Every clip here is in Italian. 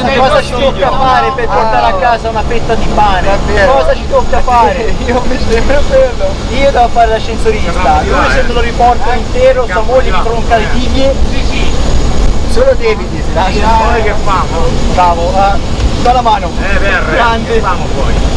cosa, ci tocca fare per portare a casa una fetta di pane? Cosa ci tocca fare? Io mi sembra quello. Io devo fare l'ascensorista, lui se me lo riporta intero, sua moglie mi tronca le tibie. Sì, sì. Solo Davide si lascia. Che famo? Bravo, eh, la mano. Eh, per, Grande. che famo poi?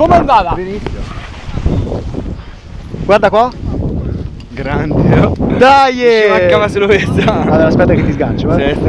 Com'è andata? Guarda qua. Grande. Dai! Ci mancava solo questa. Allora aspetta che ti sgancio, eh. Sì,